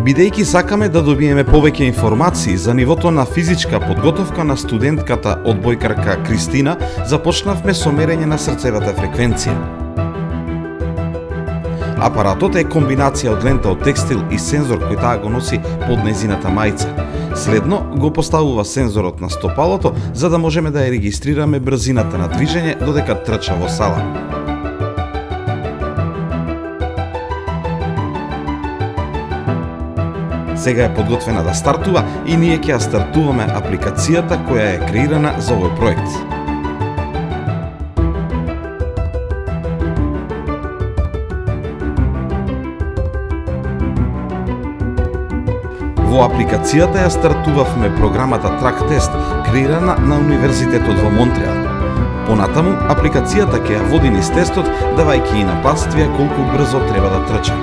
Бидејќи сакаме да добиеме повеќе информации за нивото на физичка подготовка на студентката одбојкарка Кристина, започнавме со мерење на срцевата фреквенција. Апаратот е комбинација од лента од текстил и сензор кој таа го носи под незината мајца. Следно го поставува сензорот на стопалото за да можеме да ја регистрираме брзината на движење додека трча во сала. Сега е подготвена да стартува и ние ќе ја стартуваме апликацијата која е креирана за овој проект. Во апликацијата ја стартувавме програмата Track Test, креирана на Универзитетот во Монтреал. Понатаму, апликацијата ќе ја води низ тестот, давајќи и нападствија колку брзо треба да трча.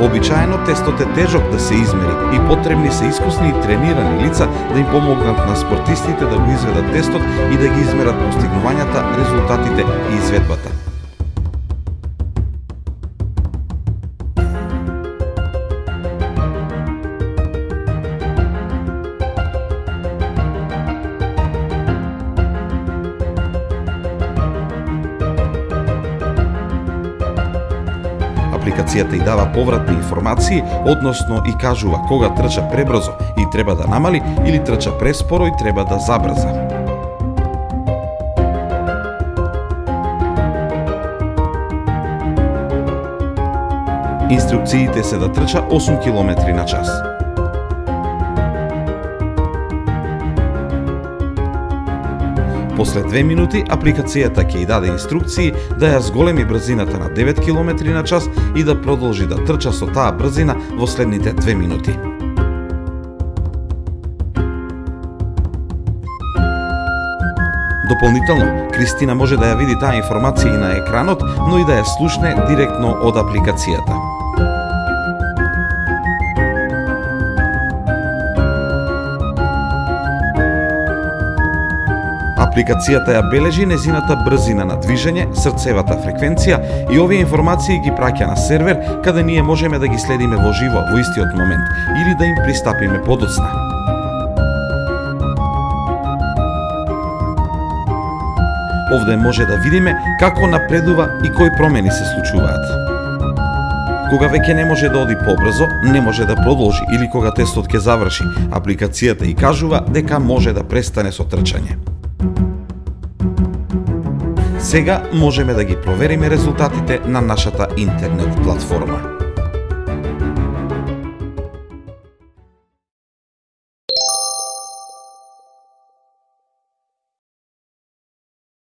Вообичаено тестот е тежок да се измери и потребни се искусни и тренирани лица да им помогнат на спортистите да го изведат тестот и да ги измерат постигнувањата, резултатите и изведбата. Апликацијата и дава повратни информации, односно и кажува кога трча пребрзо и треба да намали или трча преспоро и треба да забрза. Инструкциите се да трча 8 км на час. После две минути, апликацијата ќе ја даде инструкции да ја зголеми брзината на 9 км на час и да продолжи да трча со таа брзина во следните две минути. Дополнително, Кристина може да ја види таа информација и на екранот, но и да ја слушне директно од апликацијата. Апликацијата ја бележи незината брзина на движење, срцевата фреквенција и овие информации ги праќа на сервер каде ние можеме да ги следиме во живо во истиот момент или да им пристапиме подоцна. Овде може да видиме како напредува и кои промени се случуваат. Кога веќе не може да оди побрзо, не може да продолжи или кога тестот ќе заврши, апликацијата и кажува дека може да престане со трчање. Сега можеме да ги провериме резултатите на нашата интернет платформа.